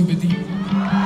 Scooby-Doo.